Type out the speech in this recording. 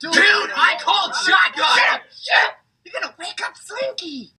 Dude, I called shotgun! Shit! You're gonna wake up Slinky!